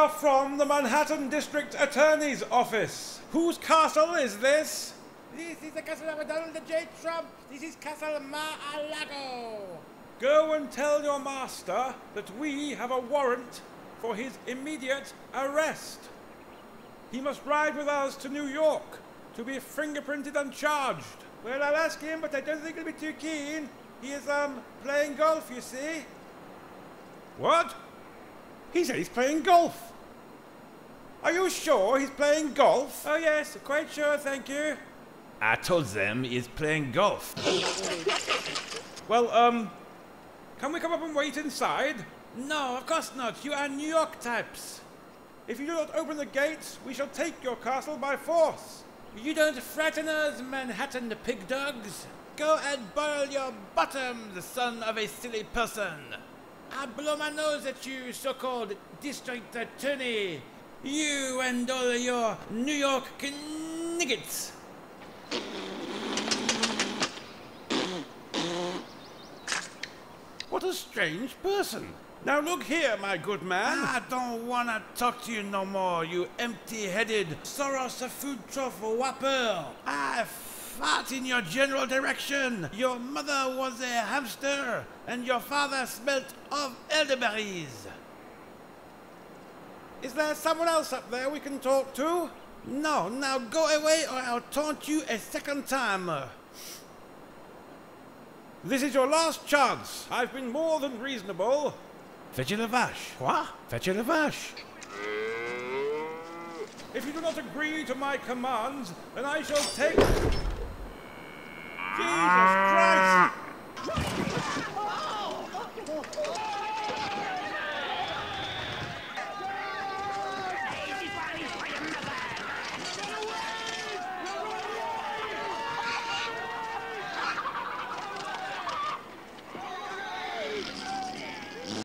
are from the Manhattan District Attorney's Office. Whose castle is this? This is the castle of Donald J. Trump. This is Castle Mar-a-Lago. Go and tell your master that we have a warrant for his immediate arrest. He must ride with us to New York to be fingerprinted and charged. Well, I'll ask him, but I don't think he'll be too keen. He is, um, playing golf, you see. What? He said he's playing golf. Are you sure he's playing golf? Oh, yes, quite sure, thank you. I told them he's playing golf. Well, um, can we come up and wait inside? No, of course not. You are New York types. If you do not open the gates, we shall take your castle by force. You don't frighten us, Manhattan pig dogs. Go and boil your bottom, the son of a silly person. I blow my nose at you, so-called district attorney. You and all your New York kniggets. What a strange person. Now look here, my good man. I don't want to talk to you no more, you empty-headed Soros food trough whopper. I fart in your general direction. Your mother was a hamster, and your father smelt of elderberries. Is there someone else up there we can talk to? No, now go away or I'll taunt you a second time. This is your last chance. I've been more than reasonable. Fetch a vache. Fetch vache. If you do not agree to my commands, then I shall take.